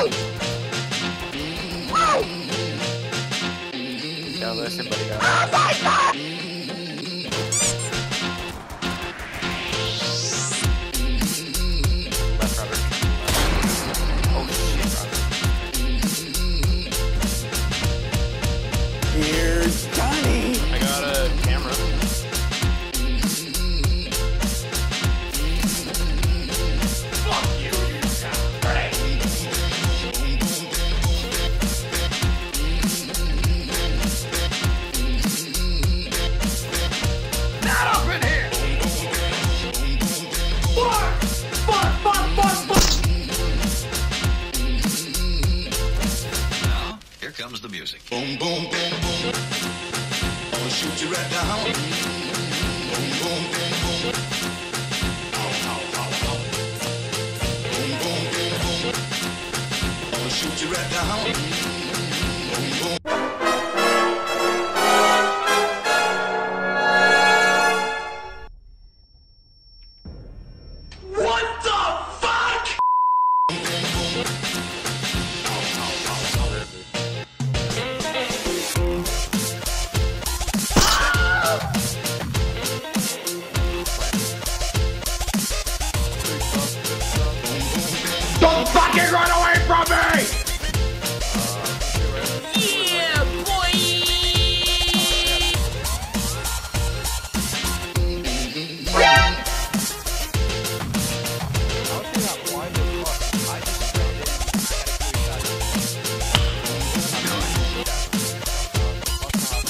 ¡Oh, my God! Comes the music. Boom, boom, boom, boom. I'ma shoot you right down. Boom, boom, boom, boom. Ow, ow, ow, ow. Boom, boom, boom, boom. I'ma shoot you right down. Fucking run away from me!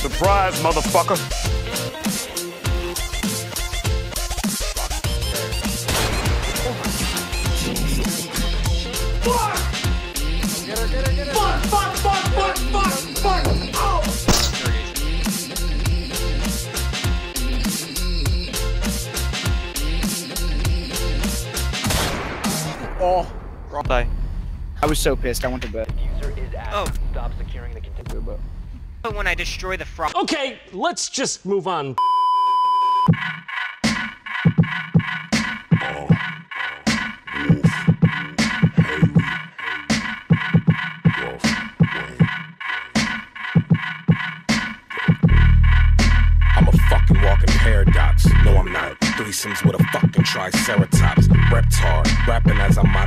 Surprise, motherfucker! Oh, Die. I was so pissed. I went to bed. Oh. Stop securing the container. But oh, when I destroy the frog. Okay, let's just move on. I'm a fucking walking paradox. No, I'm not. Threesomes with a fucking triceratops. Repped hard, rapping as I'm my